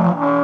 Uh-huh.